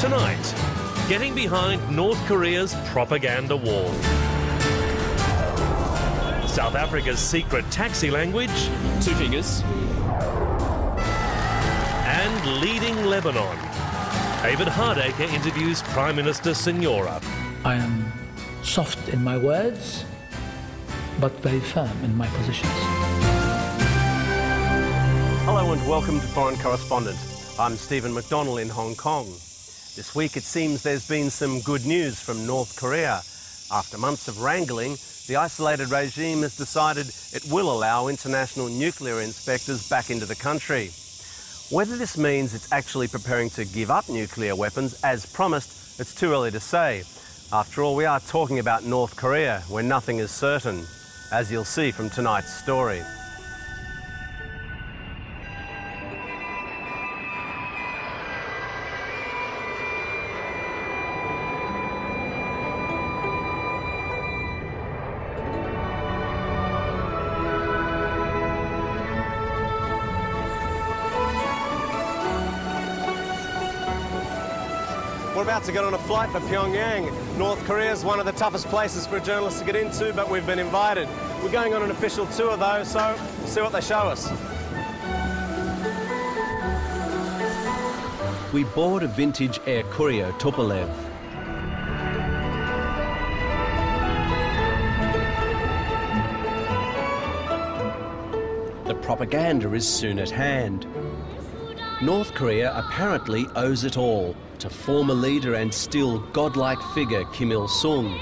Tonight, getting behind North Korea's propaganda wall. South Africa's secret taxi language. Two fingers. And leading Lebanon. David Hardacre interviews Prime Minister Siniora. I am soft in my words, but very firm in my positions. Hello and welcome to Foreign Correspondent. I'm Stephen McDonell in Hong Kong. This week it seems there's been some good news from North Korea. After months of wrangling, the isolated regime has decided it will allow international nuclear inspectors back into the country. Whether this means it's actually preparing to give up nuclear weapons as promised, it's too early to say. After all, we are talking about North Korea, where nothing is certain, as you'll see from tonight's story. To get on a flight for Pyongyang. North Korea is one of the toughest places for a journalist to get into, but we've been invited. We're going on an official tour though, so we'll see what they show us. We board a vintage Air Koryo Tupolev. The propaganda is soon at hand. North Korea apparently owes it all to former leader and still godlike figure Kim Il sung.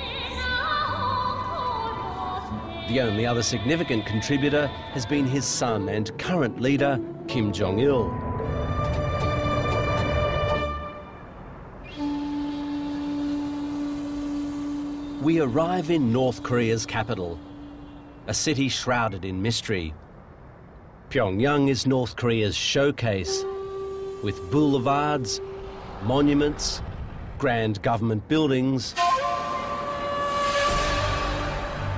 The only other significant contributor has been his son and current leader, Kim Jong il. We arrive in North Korea's capital, a city shrouded in mystery. Pyongyang is North Korea's showcase, with boulevards, monuments, grand government buildings,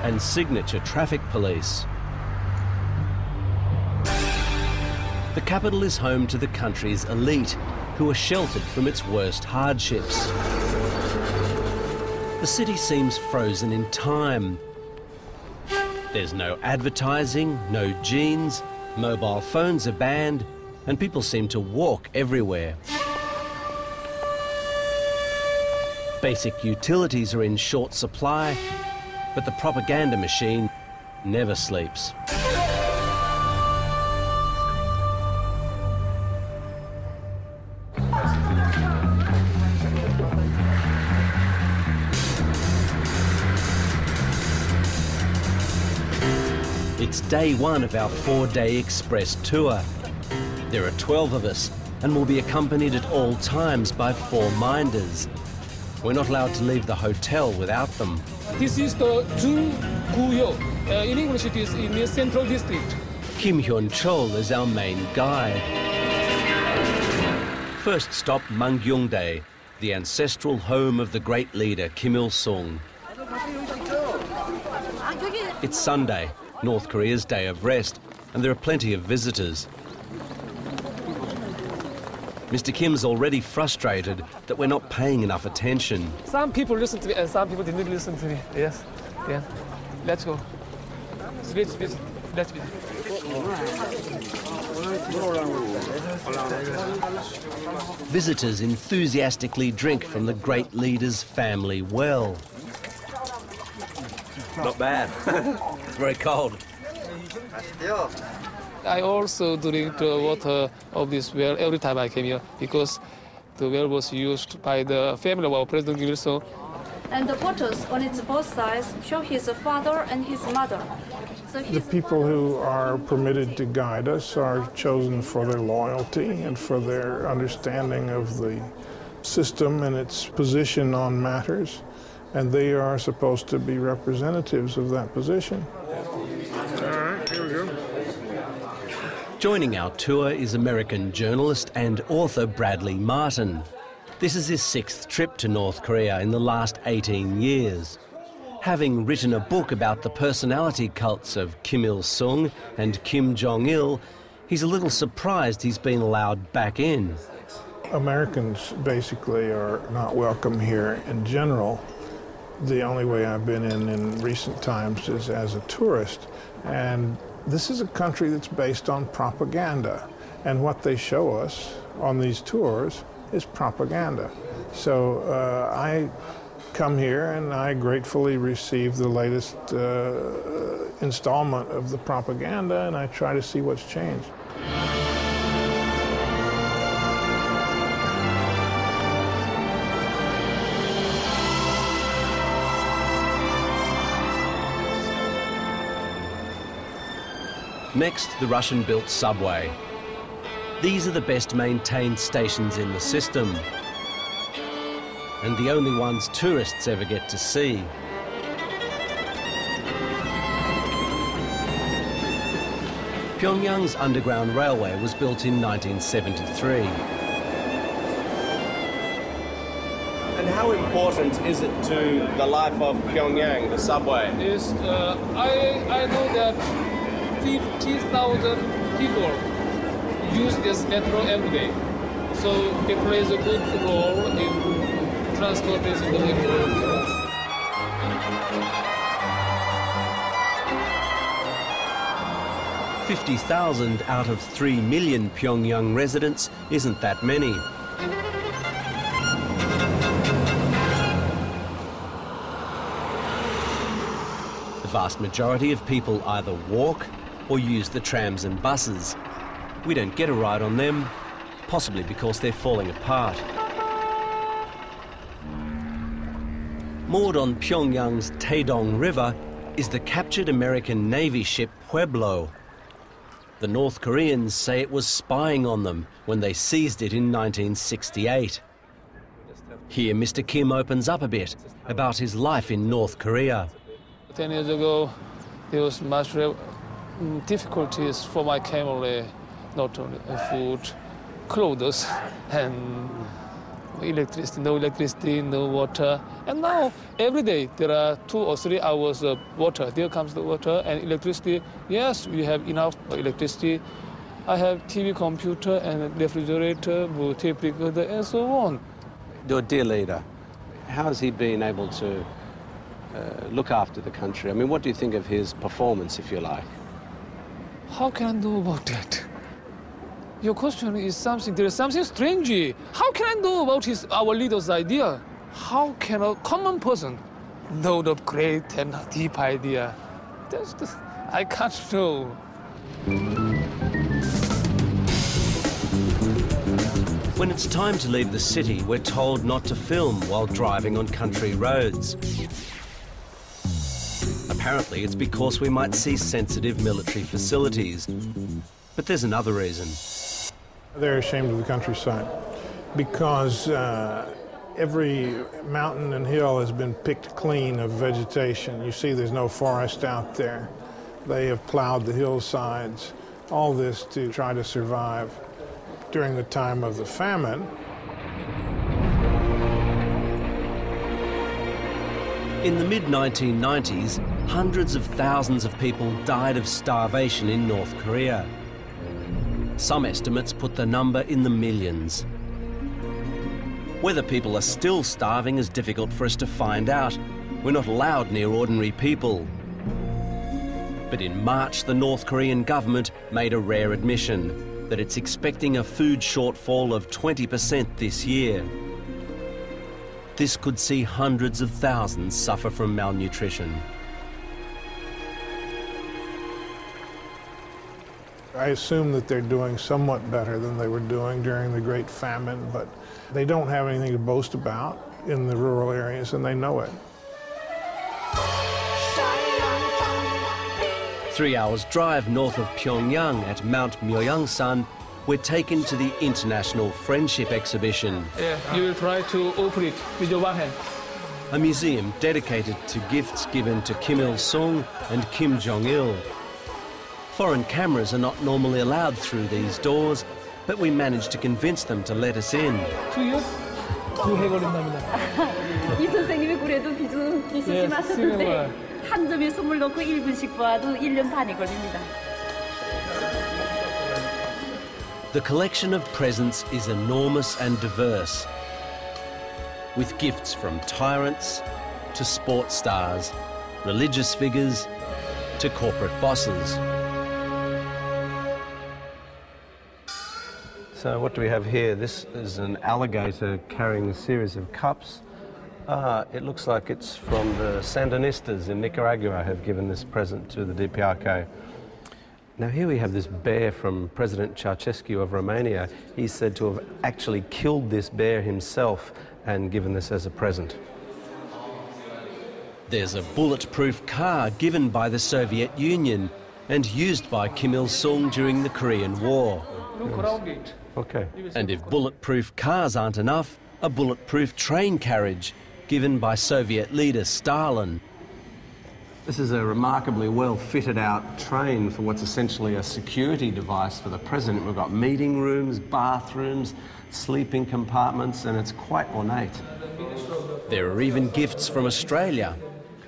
and signature traffic police. The capital is home to the country's elite, who are sheltered from its worst hardships. The city seems frozen in time. There's no advertising, no jeans, mobile phones are banned, and people seem to walk everywhere. Basic utilities are in short supply, but the propaganda machine never sleeps. It's day one of our four-day express tour. There are 12 of us and we'll be accompanied at all times by four minders. We're not allowed to leave the hotel without them. This is the Jungguyo. Uh, in English, it is in the central district. Kim Hyun Chol is our main guide. First stop Mangyongdae, the ancestral home of the great leader Kim Il sung. It's Sunday, North Korea's day of rest, and there are plenty of visitors. Mr. Kim's already frustrated that we're not paying enough attention. Some people listen to me and some people didn't listen to me. Yes. Yeah. Let's go. Speech, speech. Let's speak. Visitors enthusiastically drink from the great leader's family well. Not bad. it's very cold. I also drink the water of this well every time I came here because the well was used by the family of President Kim Il-sung. And the photos on its both sides show his father and his mother. So The people who are permitted to guide us are chosen for their loyalty and for their understanding of the system and its position on matters, and they are supposed to be representatives of that position. Joining our tour is American journalist and author Bradley Martin. This is his sixth trip to North Korea in the last 18 years. Having written a book about the personality cults of Kim Il sung and Kim Jong il, he's a little surprised he's been allowed back in. Americans basically are not welcome here in general. The only way I've been in in recent times is as a tourist. And this is a country that's based on propaganda. And what they show us on these tours is propaganda. So uh, I come here and I gratefully receive the latest uh, installment of the propaganda and I try to see what's changed. Next, the Russian built subway. These are the best maintained stations in the system, and the only ones tourists ever get to see. Pyongyang's Underground Railway was built in 1973. And how important is it to the life of Pyongyang, the subway? Is uh, I I know that fifty thousand people use this metro every day, so it plays a good role in transportation delivery. Fifty thousand out of three million Pyongyang residents isn't that many. The vast majority of people either walk or use the trams and buses. We don't get a ride on them, possibly because they're falling apart. Moored on Pyongyang's Taedong River is the captured American Navy ship Pueblo. The North Koreans say it was spying on them when they seized it in 1968. Here, Mr. Kim opens up a bit about his life in North Korea. Ten years ago, there was much difficulties for my family, not only food, clothes, and electricity, no electricity, no water. And now, every day, there are two or three hours of water. There comes the water and electricity. Yes, we have enough electricity. I have TV, computer, and refrigerator, tape recorder, and so on. Your dear leader, how has he been able to uh, look after the country? I mean, what do you think of his performance, if you like? How can I know about that? Your question is something, there is something strange. How can I know about his, our leader's idea? How can a common person know the great and deep idea? That's the, I can't know. When it's time to leave the city, we're told not to film while driving on country roads. Apparently, it's because we might see sensitive military facilities. But there's another reason. They're ashamed of the countryside because uh, every mountain and hill has been picked clean of vegetation. You see, there's no forest out there. They have plowed the hillsides, all this to try to survive. During the time of the famine, In the mid 1990s, hundreds of thousands of people died of starvation in North Korea. Some estimates put the number in the millions. Whether people are still starving is difficult for us to find out. We're not allowed near ordinary people. But in March, the North Korean government made a rare admission that it's expecting a food shortfall of 20% this year. This could see hundreds of thousands suffer from malnutrition. I assume that they're doing somewhat better than they were doing during the Great Famine, but they don't have anything to boast about in the rural areas, and they know it. Three hours drive north of Pyongyang at Mount Myohyangsan, we're taken to the International Friendship Exhibition, Yeah, you will try to open it with your one hand. a museum dedicated to gifts given to Kim Il sung and Kim Jong il. Foreign cameras are not normally allowed through these doors, but we managed to convince them to let us in. Two years? 두 해버린답니다. 이 선생님이 그래도 비중 예, 기시심하셨는데 한 점에 숨을 넣고 1분씩 봐도 1년 반이 걸립니다. The collection of presents is enormous and diverse, with gifts from tyrants to sports stars, religious figures to corporate bosses. So what do we have here? This is an alligator carrying a series of cups. Uh, it looks like it's from the Sandinistas in Nicaragua have given this present to the DPRK. Now here we have this bear from President Ceausescu of Romania. He's said to have actually killed this bear himself and given this as a present. There's a bulletproof car given by the Soviet Union and used by Kim Il-sung during the Korean War. Look around it. Okay. And if bulletproof cars aren't enough, a bulletproof train carriage given by Soviet leader Stalin. This is a remarkably well fitted out train for what's essentially a security device for the president. We've got meeting rooms, bathrooms, sleeping compartments, and it's quite ornate. There are even gifts from Australia.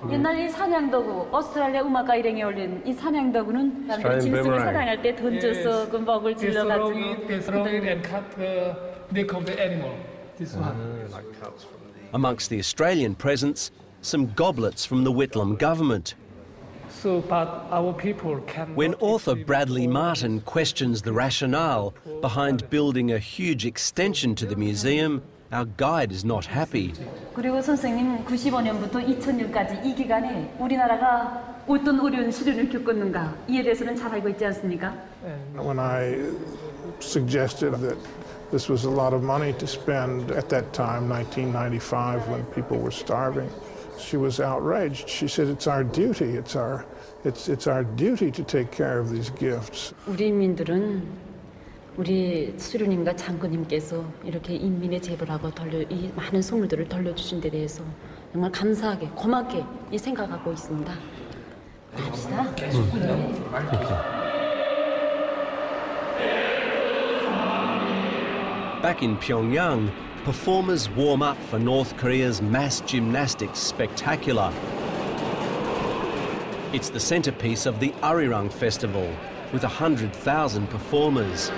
옛날 이 사냥도구, 오스트랄리아 음악가 일행에 올린 이 사냥도구는 Australian 짐승을 boomerang. 사냥할 때 던져서 그 먹을 They 질러 throw 가지고 it, they throw it and cut the neck of the animal. This one. Amongst the Australian presents, some goblets from the Whitlam government. So, but our people can. When author Bradley Martin questions the rationale behind building a huge extension to the museum, our guide is not happy. 그리고 선생님 95년부터 2000년까지 이 기간에 우리나라가 어떤 어려운 시련을 겪었는가 이에 대해서는 잘 알고 있지 않습니까? When I suggested that this was a lot of money to spend at that time, 1995, when people were starving, she was outraged. She said, "It's our duty. It's our, it's it's our duty to take care of these gifts." 우리 인민들은 우리 수령님과 장군님께서 이렇게 인민의 재벌하고 돌려 이 많은 선물들을 돌려주신 데 대해서 정말 감사하게 고맙게 이 생각하고 있습니다. 합시다. Back in Pyongyang, performers warm up for North Korea's mass gymnastics spectacular. It's the centerpiece of the Arirang Festival, with 100,000 performers.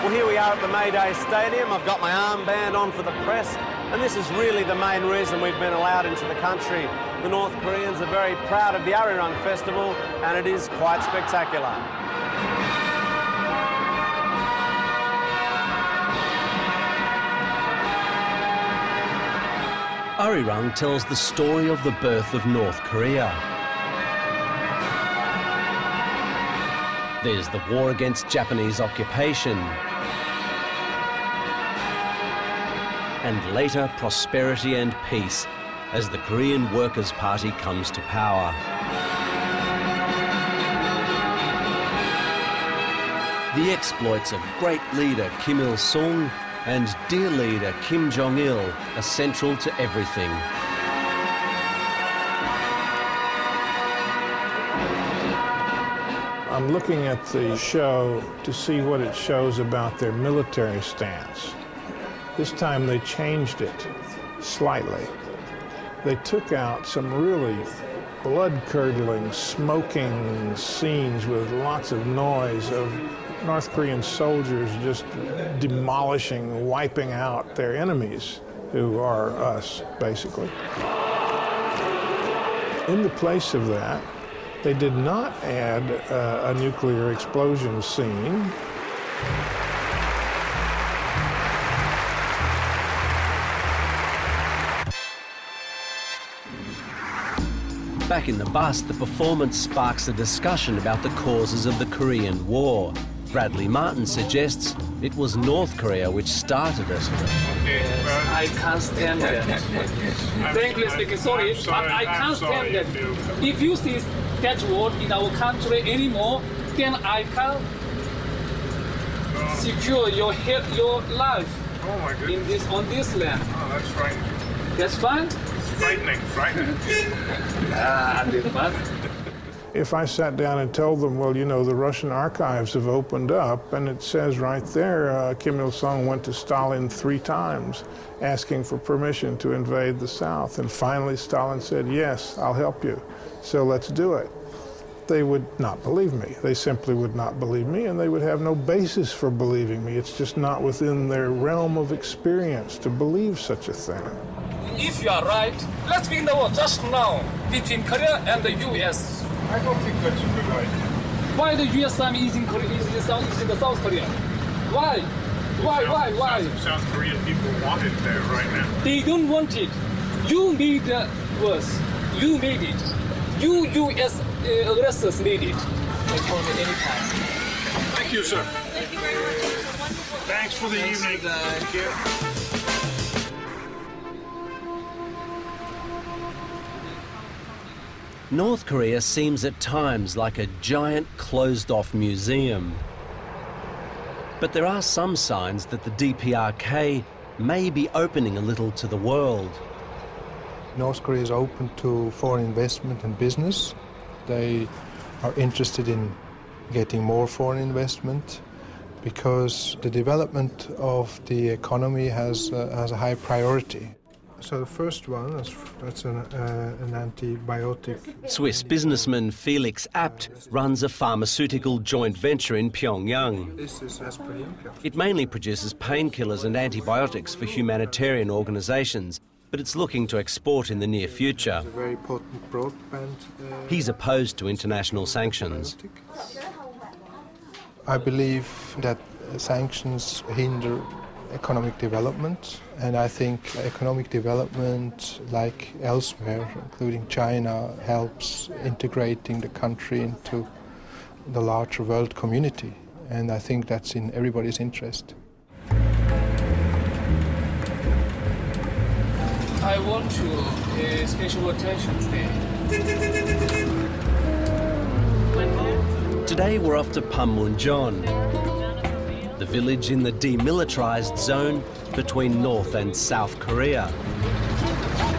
Well, here we are at the Mayday Stadium. I've got my armband on for the press, and this is really the main reason we've been allowed into the country. The North Koreans are very proud of the Arirang Festival, and it is quite spectacular. Arirang tells the story of the birth of North Korea. There's the war against Japanese occupation. And later, prosperity and peace as the Korean Workers' Party comes to power. The exploits of great leader Kim Il sung and dear leader Kim Jong il are central to everything. I'm looking at the show to see what it shows about their military stance. This time they changed it slightly. They took out some really blood curdling, smoking scenes with lots of noise of North Korean soldiers just demolishing, wiping out their enemies, who are us, basically. In the place of that, they did not add uh, a nuclear explosion scene. Back in the bus, the performance sparks a discussion about the causes of the Korean War. Bradley Martin suggests it was North Korea which started it. I can't stand that. Frankly speaking, sorry, but I can't stand that. If you see that word in our country anymore, then I can't secure your he- your life Oh my in this on this land. Oh, that's frightening. That's fine. Frightening, frightening. Ah, that's fine. If I sat down and told them, well, you know, the Russian archives have opened up, and it says right there uh, Kim Il sung went to Stalin three times asking for permission to invade the South, and finally Stalin said, yes, I'll help you, so let's do it. They would not believe me. They simply would not believe me, and they would have no basis for believing me. It's just not within their realm of experience to believe such a thing. If you are right, let's begin the war just now between Korea and the U.S. I don't think that you could right. Why the U.S. Army is in Korea, is in South, is in the South Korea? Why? Why? Why? Why? South Korean people want it there right now. They don't want it. You made the worse. You made it. You U.S. Uh, aggressors made it. They call me anytime. Thank you, sir. Thank you very much. Thanks for the evening. Thank you. North Korea seems at times like a giant closed-off museum. But there are some signs that the DPRK may be opening a little to the world. North Korea is open to foreign investment and business. They are interested in getting more foreign investment because the development of the economy has, uh, has a high priority. So the first one, that's, that's an, uh, an antibiotic. Swiss businessman Felix Abt runs a pharmaceutical joint venture in Pyongyang. This is aspirin. It mainly produces painkillers and antibiotics for humanitarian organisations, but it's looking to export in the near future. A very potent broadband. Uh, He's opposed to international sanctions. I believe that sanctions hinder economic development, and I think economic development, like elsewhere, including China, helps integrating the country into the larger world community, and I think that's in everybody's interest. I want to pay special attention today. Today we're off to Panmunjom, the village in the demilitarized zone between North and South Korea.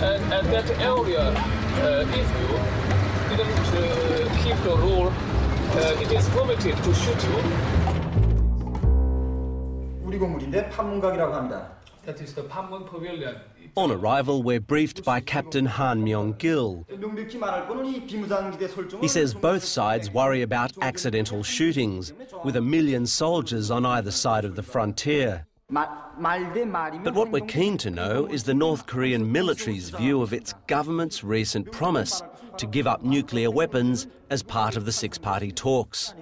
And at that area, uh, if you didn't uh, keep the rule, uh, it is permitted to shoot you. 우리 건물인데 판문각이라고 합니다. That is the Panmun Pavilion. On arrival, we're briefed by Captain Han Myung-gil. He says both sides worry about accidental shootings, with a million soldiers on either side of the frontier. But what we're keen to know is the North Korean military's view of its government's recent promise to give up nuclear weapons as part of the six party talks.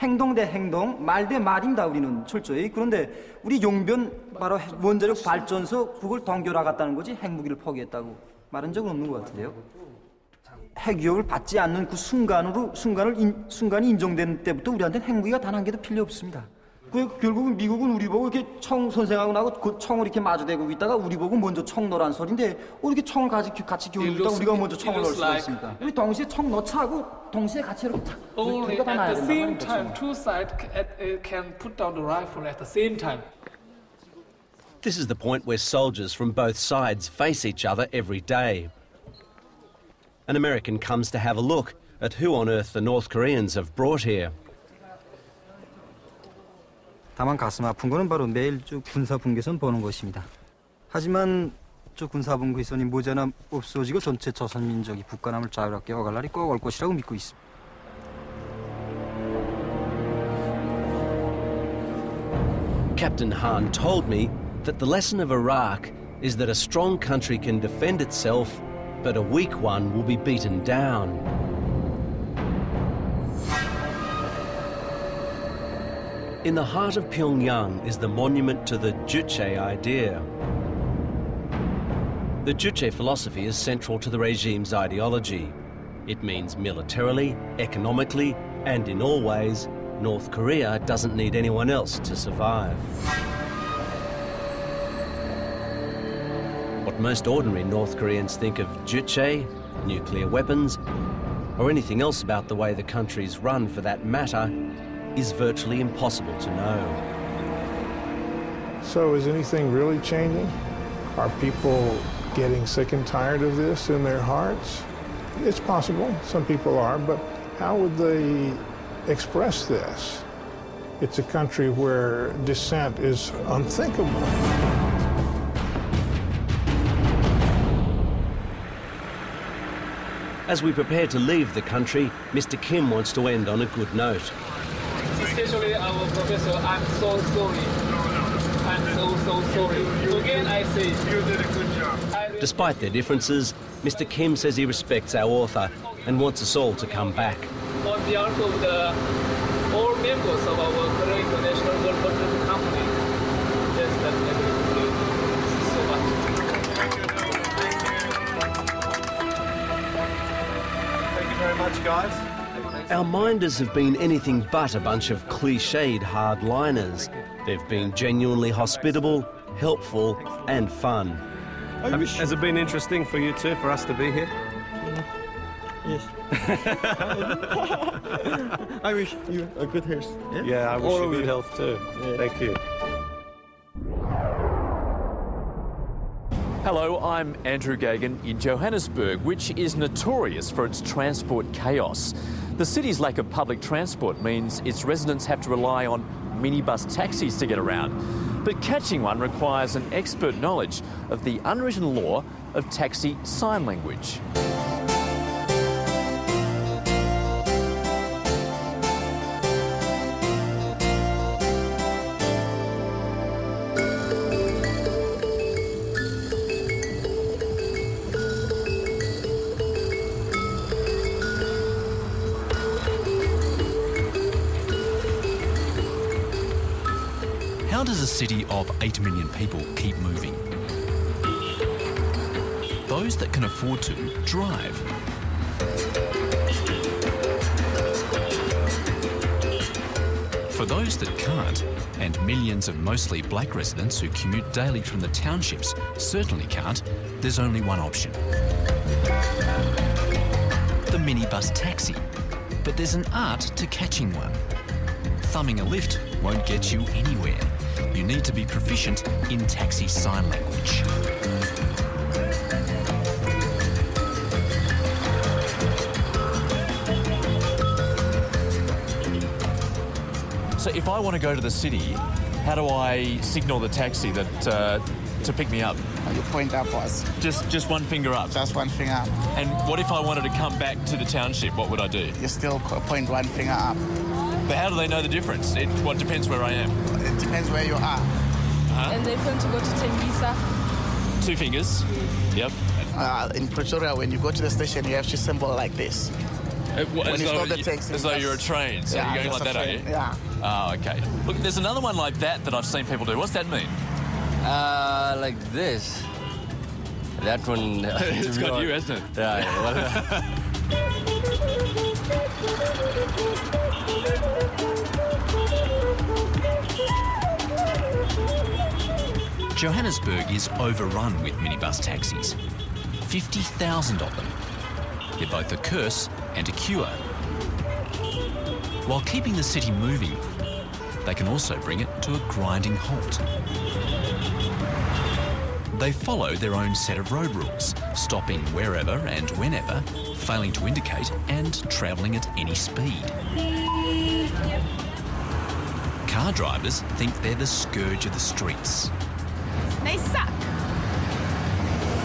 행동 대 행동, 말 대 말입니다. 우리는 철저히 그런데 우리 용변 바로 원자력 발전소 그걸 동결하겠다는 거지 핵무기를 포기했다고 말한 적은 없는 것 같은데요. 핵 위협을 받지 않는 그 순간으로 순간을 인, 순간이 인정된 때부터 우리한테는 핵무기가 단 한 개도 필요 없습니다. 그 결국은 미국은 우리 보고 이렇게 총 선생하고 나고 그 총을 이렇게 마주대고 있다가 우리 보고 먼저 총 넣으란 소리인데 어, 이렇게 총을 같이 같이 교육을 있다가 우리가 먼저 총을 넣을 수가 있습니까? 우리 동시에 총 넣자고 동시에 같이 이렇게 탁 Only 우리가 다 at 놔야 the 된다 same 말인 time, 거죠. two sides ca- at- uh, can put down the rifle at the same time. This is the point where soldiers from both sides face each other every day. An American comes to have a look at who on earth the North Koreans have brought here. 다만 가슴 아픈 거는 바로 매일 쭉 군사분계선 보는 것입니다. 하지만 저 군사분계선이 모자나 없어지고 전체 조선민족이 북한함을 자유롭게 어갈 날이 꼭 올 것이라고 믿고 있습니다. Captain Han told me that the lesson of Iraq is that a strong country can defend itself, but a weak one will be beaten down. In the heart of Pyongyang is the monument to the Juche idea. The Juche philosophy is central to the regime's ideology. It means militarily, economically, and in all ways, North Korea doesn't need anyone else to survive. What most ordinary North Koreans think of Juche, nuclear weapons, or anything else about the way the country's run for that matter, is virtually impossible to know. So is anything really changing? Are people getting sick and tired of this in their hearts? It's possible, some people are, but how would they express this? It's a country where dissent is unthinkable. As we prepare to leave the country, Mr. Kim wants to end on a good note. Especially our professor, I'm so sorry. I'm so, so sorry. Again, I say, you did a good job. Despite their differences, Mr. Kim says he respects our author and wants us all to come back. On behalf of the all members of our Korea International World Cultural Company, yes, that's definitely. Thank you very much, guys. Our minders have been anything but a bunch of cliched hardliners. They've been genuinely hospitable, helpful, and fun. Has it been interesting for you two, for us to be here? Mm. Yes. I wish you a good health. Yeah, I wish All you good you. health too. Thank you. Hello, I'm Andrew Geoghegan in Johannesburg, which is notorious for its transport chaos. The city's lack of public transport means its residents have to rely on minibus taxis to get around. But catching one requires an expert knowledge of the unwritten law of taxi sign language. 8 million people keep moving? Those that can afford to drive. For those that can't, and millions of mostly black residents who commute daily from the townships certainly can't, there's only one option. The minibus taxi. But there's an art to catching one. Thumbing a lift won't get you anywhere. You need to be proficient in taxi sign language. So if I want to go to the city, how do I signal the taxi that uh, to pick me up? You point upwards. Just just one finger up. Just one finger up. And what if I wanted to come back to the township? What would I do? You still point one finger up. But how do they know the difference? It what depends where I am. It depends where you are. Huh? And they plan to go to Tembisa, Two fingers. Yep. Uh, in Pretoria, when you go to the station, you have to symbol like this. Uh, what, When as, you though, stop the you- taxi, as though that's- you're a train. So Yeah, you're going that's like a that, are you? yeah. Oh, okay. Look, there's another one like that that I've seen people do. What's that mean? Uh, like this. That one. uh, to It's be got you, hasn't it? Yeah. Johannesburg is overrun with minibus taxis. 50,000 of them. They're both a curse and a cure. While keeping the city moving, they can also bring it to a grinding halt. They follow their own set of road rules, stopping wherever and whenever, failing to indicate, and travelling at any speed. Car drivers think they're the scourge of the streets. They suck.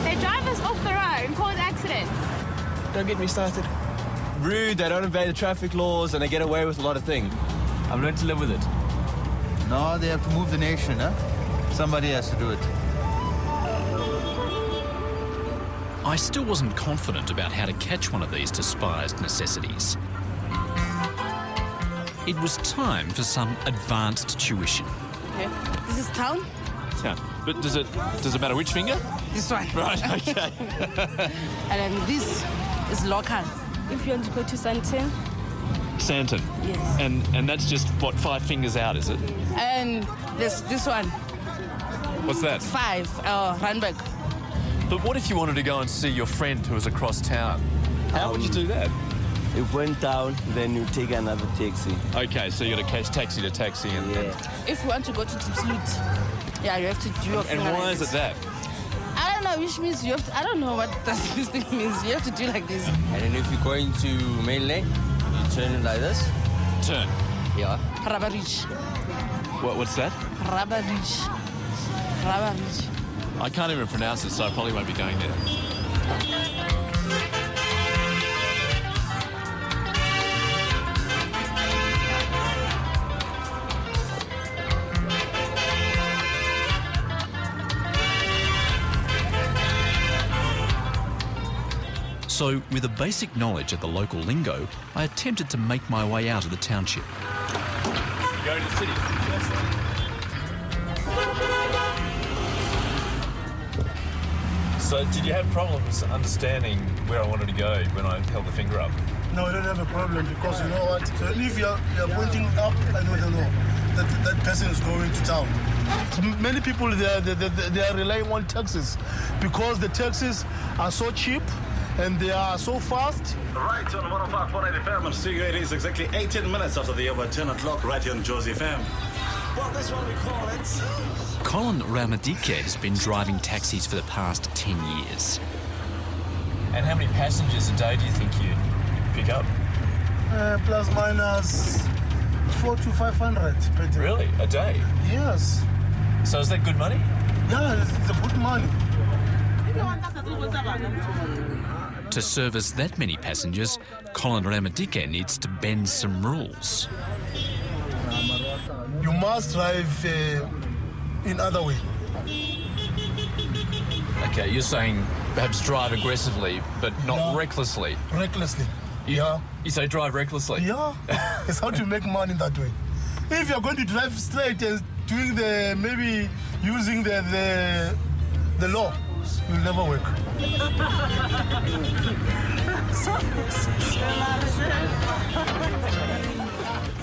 They drive us off the road and cause accidents. Don't get me started. Rude, they don't obey the traffic laws, and they get away with a lot of things. I've learned to live with it. No, they have to move the nation, huh? Somebody has to do it. I still wasn't confident about how to catch one of these despised necessities. It was time for some advanced tuition. Okay. This is town. Town. But does it does it matter which finger? This one. Right. Okay. and then this is local. If you want to go to Santin, Sandton. Yes. And and that's just what five fingers out, is it? and this this one What's that? five. Uh, Randburg. But what if you wanted to go and see your friend who was across town? How would you do that? You went down, then you take another taxi. Okay, so you got to catch taxi to taxi and. If you want to go to Diepsloot, yeah, you have to do your And, and why is it that? I don't don't know, which means you have to, I don't know what does this thing means. You have to do like this. And then if you're going to main lane, you turn it like this. Turn. Yeah. Rubber Ridge. What, what's that? Rubber Ridge. Rubber Ridge. I can't even pronounce it, so I probably won't be going there. So, with a basic knowledge of the local lingo, I attempted to make my way out of the township. Go to the city. So, did you have problems understanding where I wanted to go when I held the finger up? No, I don't have a problem because you know what? So if you're, you're pointing up, I know the law. That, that person is going to town. Many people, they are, they, they, they are relying on taxis because the taxis are so cheap and they are so fast. Right on 105.8 FM on Studio 8 is exactly 18 minutes after the hour 10 o'clock right here on Jozi FM. Well, this one we call it. Colin Ramadike has been driving taxis for the past 10 years. And how many passengers a day do you think you pick up? Uh, plus minus four to 500 per day. Really? A day? Yes. So, is that good money? Yeah, it's, it's a good money. To service that many passengers, Colin Ramadike needs to bend some rules. You must drive uh, in other way. Okay, you're saying perhaps drive aggressively, but not recklessly. Recklessly. Yeah. You say drive recklessly? Yeah. it's how to make money that way. If you're going to drive straight and doing the maybe using the the, the law, will never work.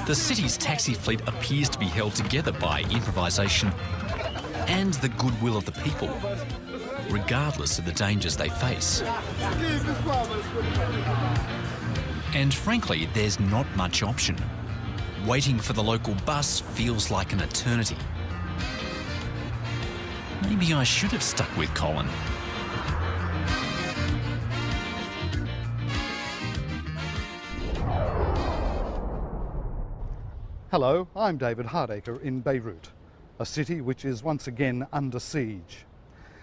The city's taxi fleet appears to be held together by improvisation and the goodwill of the people, regardless of the dangers they face. And frankly, there's not much option. Waiting for the local bus feels like an eternity. Maybe I should have stuck with Colin. Hello, I'm David Hardacre in Beirut, a city which is once again under siege.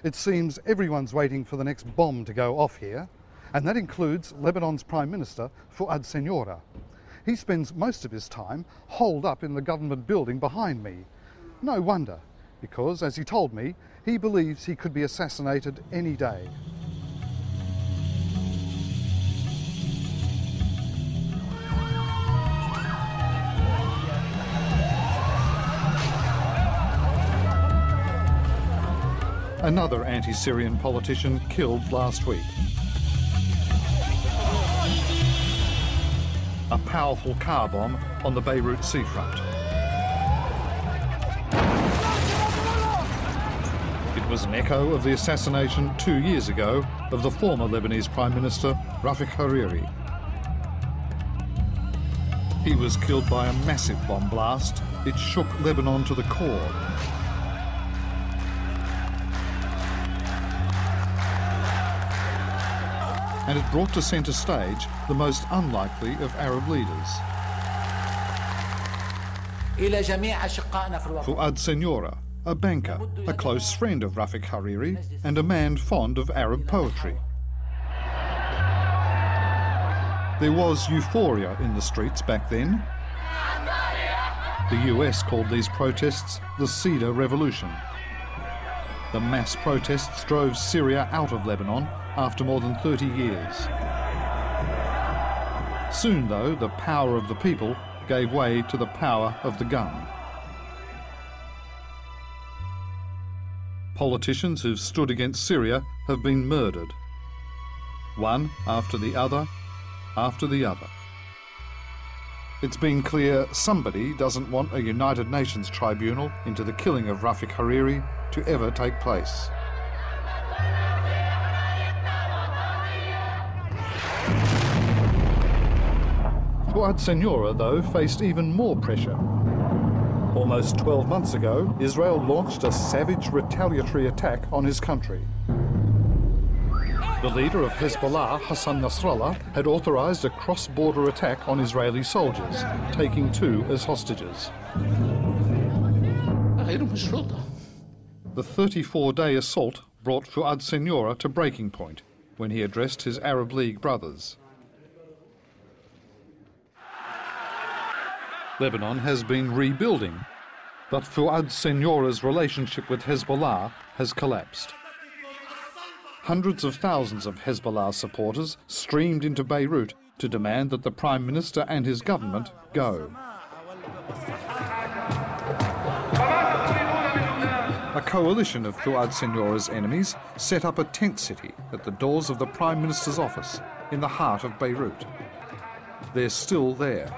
It seems everyone's waiting for the next bomb to go off here, and that includes Lebanon's Prime Minister, Fuad Siniora. He spends most of his time holed up in the government building behind me. No wonder, because, as he told me, he believes he could be assassinated any day. Another anti Syrian politician killed last week. A powerful car bomb on the Beirut seafront. It was an echo of the assassination two years ago of the former Lebanese Prime Minister Rafik Hariri. He was killed by a massive bomb blast. It shook Lebanon to the core. And it brought to centre stage the most unlikely of Arab leaders. Fuad Siniora, a banker, a close friend of Rafik Hariri, and a man fond of Arab poetry. There was euphoria in the streets back then. The US called these protests the Cedar Revolution. The mass protests drove Syria out of Lebanon after more than 30 years. Soon, though, the power of the people gave way to the power of the gun. Politicians who've stood against Syria have been murdered. One after the other, after the other. It's been clear somebody doesn't want a United Nations tribunal into the killing of Rafik Hariri to ever take place. Fuad Siniora, though, faced even more pressure. Almost 12 months ago, Israel launched a savage retaliatory attack on his country. The leader of Hezbollah, Hassan Nasrallah, had authorized a cross border attack on Israeli soldiers, taking two as hostages. The 34 day assault brought Fuad Siniora to breaking point when he addressed his Arab League brothers. Lebanon has been rebuilding, but Fuad Siniora's relationship with Hezbollah has collapsed. Hundreds of thousands of Hezbollah supporters streamed into Beirut to demand that the Prime Minister and his government go. A coalition of Fuad Siniora's enemies set up a tent city at the doors of the Prime Minister's office in the heart of Beirut. They're still there.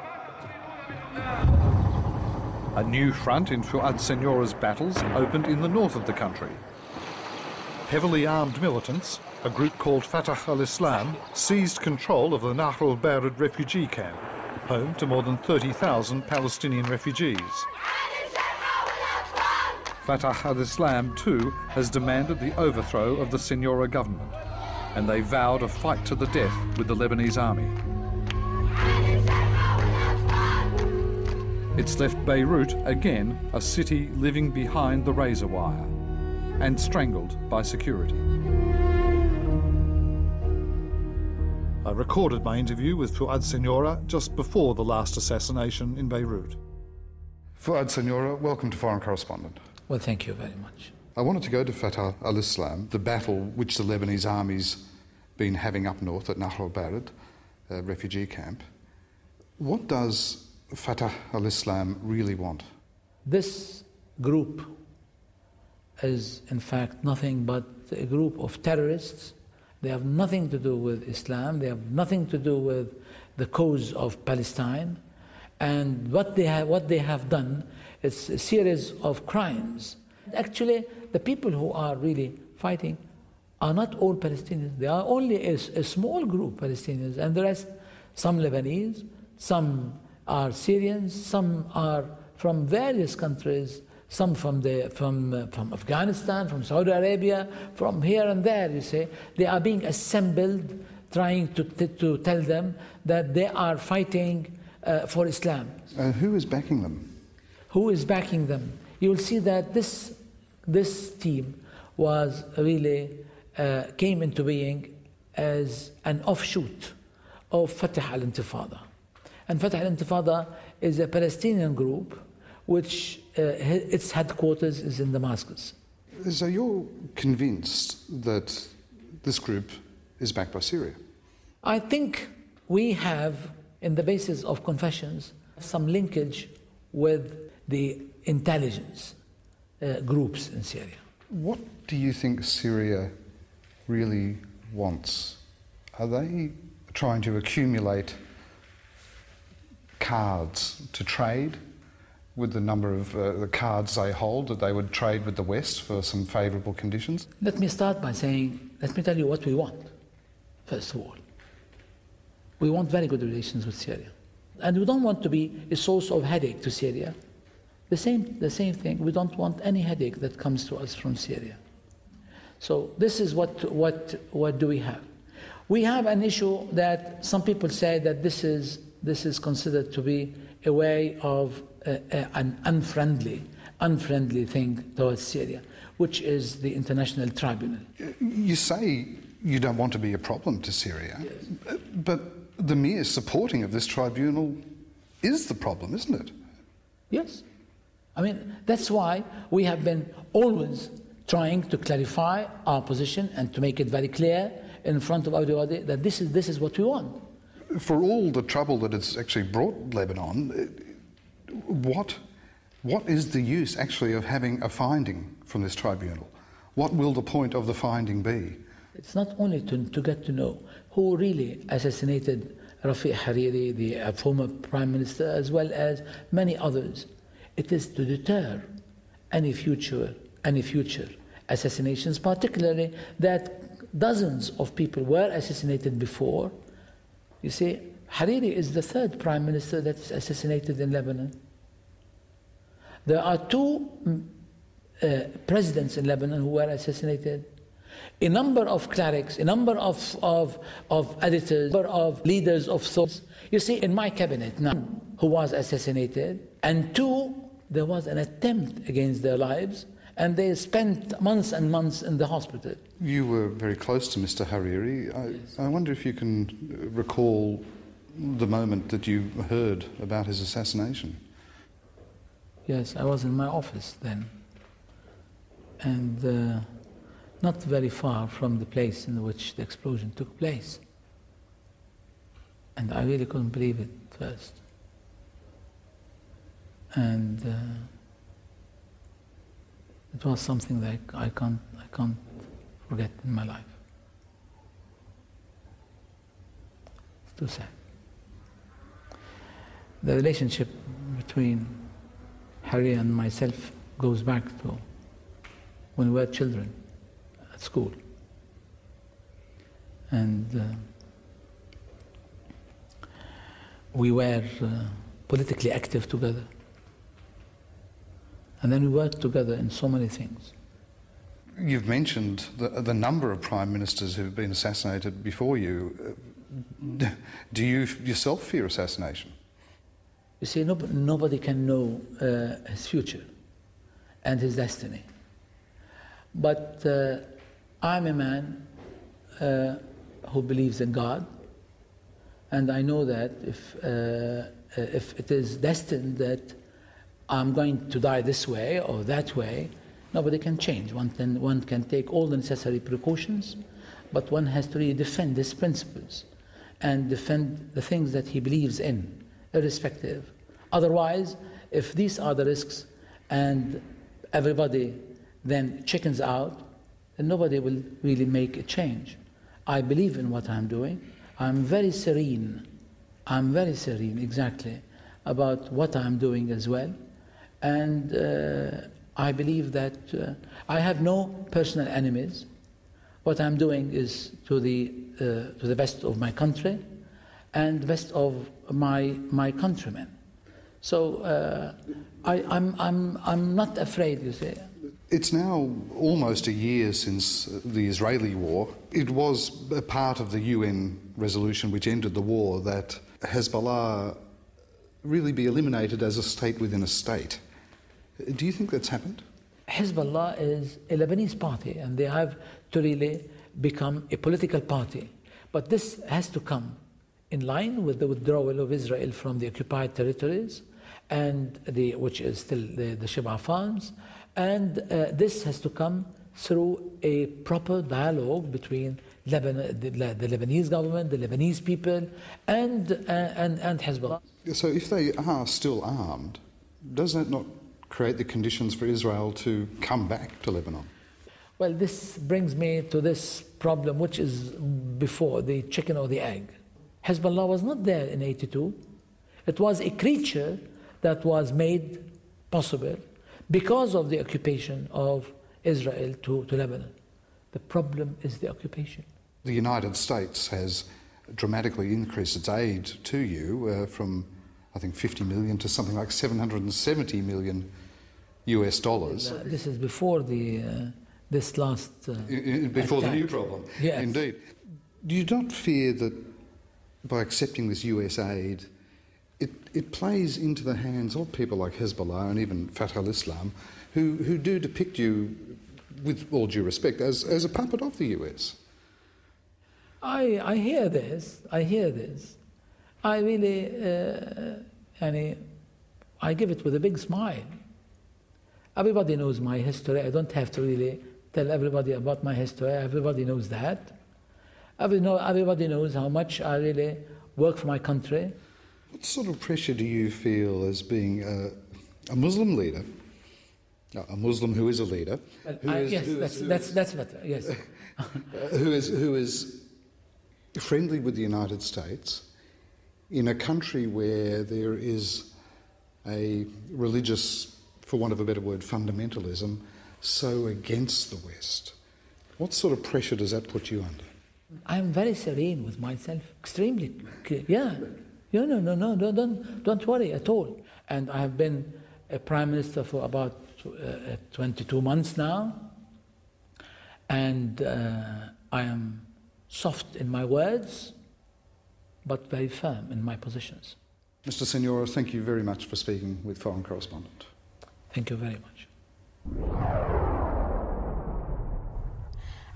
A new front in Fuad Siniora's battles opened in the north of the country. Heavily armed militants, a group called Fatah al-Islam, seized control of the Nahr al-Bared refugee camp, home to more than 30,000 Palestinian refugees. Fatah al-Islam too has demanded the overthrow of the Siniora government, and they vowed a fight to the death with the Lebanese army. It's left Beirut again a city living behind the razor wire and strangled by security. I recorded my interview with Fuad Siniora just before the last assassination in Beirut. Fuad Siniora, welcome to Foreign Correspondent. Well, thank you very much. I wanted to go to Fatah al Islam, the battle which the Lebanese army's been having up north at Nahr al Bared, a refugee camp. What does Fatah al Islam really want? This group is, in fact, nothing but a group of terrorists. They have nothing to do with Islam, they have nothing to do with the cause of Palestine. And what they have, what they have done is a series of crimes. Actually, the people who are really fighting are not all Palestinians. They are only a, a small group Palestinians, and the rest, some Lebanese, some are Syrians, some are from various countries, some from, the, from, uh, from Afghanistan, from Saudi Arabia, from here and there, you see. They are being assembled, trying to, to tell them that they are fighting uh, for Islam. Uh, who is backing them? Who is backing them? You will see that this, this team was really uh, came into being as an offshoot of Fatah al-Intifada. And Fatah al-Intifada is a Palestinian group which uh, its headquarters is in Damascus. So you're convinced that this group is backed by Syria? I think we have, in the basis of confessions, some linkage with the intelligence uh, groups in Syria. What do you think Syria really wants? Are they trying to accumulate cards to trade with the number of uh, the cards they hold that they would trade with the West for some favourable conditions? Let me start by saying, let me tell you what we want, first of all. We want very good relations with Syria. And we don't want to be a source of headache to Syria. The same, the same thing, we don't want any headache that comes to us from Syria. So this is what, what, what do we have? We have an issue that some people say that this is, this is considered to be a way of uh, uh, an unfriendly, unfriendly thing towards Syria, which is the International Tribunal. You say you don't want to be a problem to Syria, yes. but the mere supporting of this tribunal is the problem, isn't it? Yes. I mean, that's why we have been always trying to clarify our position and to make it very clear in front of everybody that this is, this is what we want. For all the trouble that it's actually brought Lebanon, what, what is the use actually of having a finding from this tribunal? What will the point of the finding be? It's not only to, to get to know who really assassinated Rafiq Hariri, the uh, former prime minister, as well as many others. It is to deter any future, any future assassinations, particularly that dozens of people were assassinated before. You see, Hariri is the third prime minister that is assassinated in Lebanon. There are two mm, uh, presidents in Lebanon who were assassinated. A number of clerics, a number of, of, of editors, a number of leaders of thoughts. You see, in my cabinet, none who was assassinated, and two, there was an attempt against their lives, and they spent months and months in the hospital. You were very close to Mr. Hariri. I, I wonder if you can recall the moment that you heard about his assassination. Yes, I was in my office then, and uh, not very far from the place in which the explosion took place. And I really couldn't believe it first. And uh, it was something that I can't, I can't forget in my life. It's too sad. The relationship between Hariri and myself goes back to when we were children at school. And uh, we were uh, politically active together. And then we worked together in so many things. You've mentioned the, the number of prime ministers who've been assassinated before you. Uh, Do you yourself fear assassination? You see, no, nobody can know uh, his future and his destiny. But uh, I'm a man uh, who believes in God, and I know that if, uh, if it is destined that I'm going to die this way or that way, nobody can change. One can, one can take all the necessary precautions, but one has to really defend his principles and defend the things that he believes in, irrespective. Otherwise, if these are the risks and everybody then chickens out, then nobody will really make a change. I believe in what I'm doing. I'm very serene. I'm very serene, exactly, about what I'm doing as well. And uh, I believe that uh, I have no personal enemies. What I'm doing is to the, uh, to the best of my country and best of my, my countrymen. So uh, I, I'm, I'm, I'm not afraid, you see. It's now almost a year since the Israeli war. It was a part of the UN resolution which ended the war that Hezbollah really be eliminated as a state within a state. Do you think that's happened? Hezbollah is a Lebanese party and they have to really become a political party. But this has to come in line with the withdrawal of Israel from the occupied territories, and the, which is still the, the Shebaa farms. And uh, this has to come through a proper dialogue between Lebanon, the, the, Lebanese government, the Lebanese people, and, uh, and, and Hezbollah. So, if they are still armed, does that not create the conditions for Israel to come back to Lebanon? Well, this brings me to this problem, which is before the chicken or the egg. Hezbollah was not there in 82. It was a creature that was made possible because of the occupation of Israel to, to Lebanon. The problem is the occupation. The United States has dramatically increased its aid to you uh, from, I think, 50 million to something like 770 million US dollars. Uh, this is before the, uh, this last. Uh, before attack. the new problem. Yes. Indeed. Do you not fear that by accepting this US aid, it, plays into the hands of people like Hezbollah and even Fatah al-Islam, who, who do depict you, with all due respect, as, as a puppet of the US. I, I hear this, I hear this. I really, uh, yani, I give it with a big smile. Everybody knows my history. I don't have to really tell everybody about my history. Everybody knows that. Everybody knows how much I really work for my country. What sort of pressure do you feel as being a, a Muslim leader, a Muslim who is a leader? Well, I, yes, that's, that's, that's better, yes. who, is, who is friendly with the United States in a country where there is a religious, for want of a better word, fundamentalism so against the West. What sort of pressure does that put you under? I'm very serene with myself, extremely, yeah. No, no, no, no, don't, don't, don't worry at all. And I have been a prime minister for about uh, 22 months now. And uh, I am soft in my words, but very firm in my positions. Mr. Siniora, thank you very much for speaking with Foreign Correspondent. Thank you very much.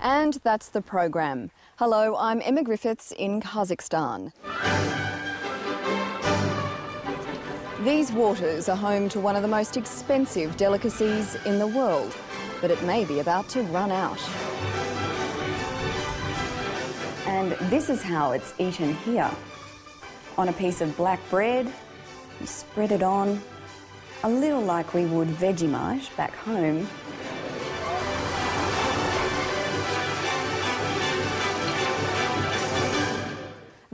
And that's the program. Hello, I'm Emma Griffiths in Kazakhstan. These waters are home to one of the most expensive delicacies in the world, but it may be about to run out. And this is how it's eaten here. On a piece of black bread, you spread it on, a little like we would Vegemite back home.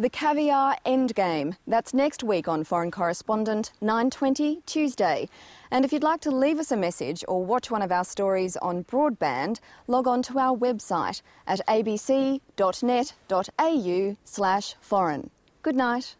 The Caviar Endgame. That's next week on Foreign Correspondent, 9:20 Tuesday. And if you'd like to leave us a message or watch one of our stories on broadband, log on to our website at abc.net.au slash foreign. Good night.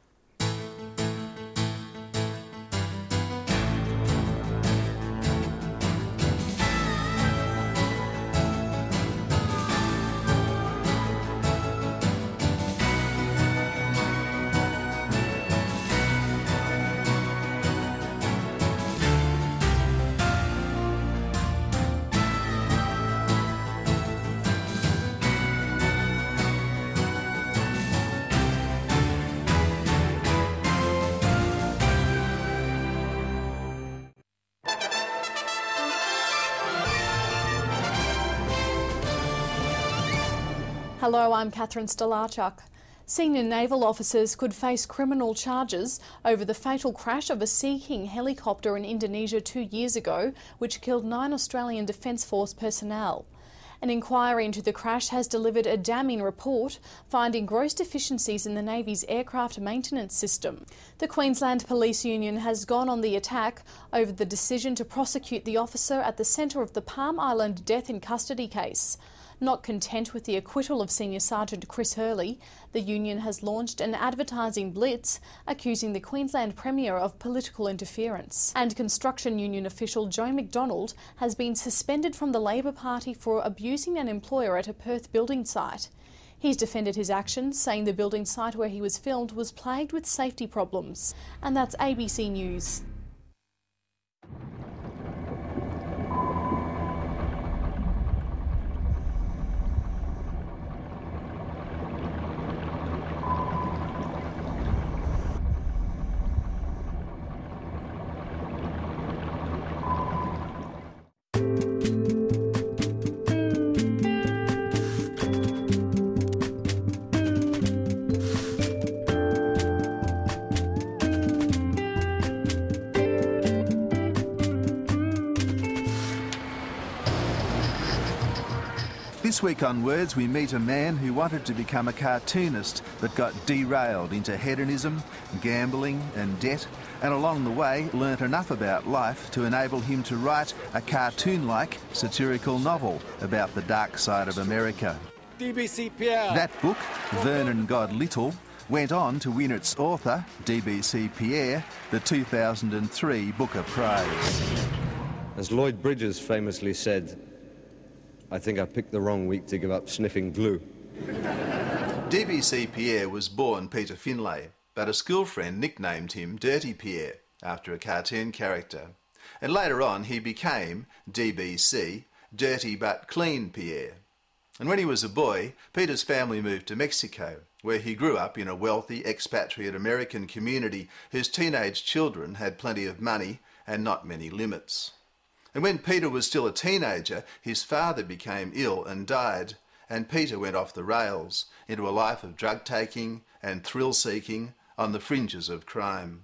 Hello, I'm Catherine Stolarchuk. Senior naval officers could face criminal charges over the fatal crash of a Sea King helicopter in Indonesia two years ago, which killed nine Australian Defence Force personnel. An inquiry into the crash has delivered a damning report finding gross deficiencies in the Navy's aircraft maintenance system. The Queensland Police Union has gone on the attack over the decision to prosecute the officer at the centre of the Palm Island death in custody case. Not content with the acquittal of Senior Sergeant Chris Hurley, the union has launched an advertising blitz accusing the Queensland Premier of political interference. And construction union official Joe McDonald has been suspended from the Labor Party for abusing an employer at a Perth building site. He's defended his actions, saying the building site where he was filmed was plagued with safety problems. And that's ABC News. This week on Words, we meet a man who wanted to become a cartoonist but got derailed into hedonism, gambling, and debt, and along the way learnt enough about life to enable him to write a cartoon like satirical novel about the dark side of America. DBC Pierre. That book, Vernon God Little, went on to win its author, DBC Pierre, the 2003 Booker Prize. As Lloyd Bridges famously said, I think I picked the wrong week to give up sniffing glue. DBC Pierre was born Peter Finlay, but a school friend nicknamed him Dirty Pierre after a cartoon character. And later on he became DBC, Dirty But Clean Pierre. And when he was a boy, Peter's family moved to Mexico, where he grew up in a wealthy expatriate American community whose teenage children had plenty of money and not many limits. And when Peter was still a teenager, his father became ill and died, and Peter went off the rails into a life of drug taking and thrill seeking on the fringes of crime.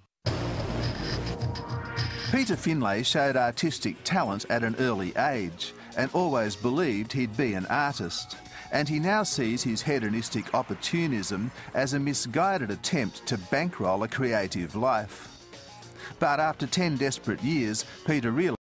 Peter Finlay showed artistic talent at an early age and always believed he'd be an artist. And he now sees his hedonistic opportunism as a misguided attempt to bankroll a creative life. But after 10 desperate years, Peter realised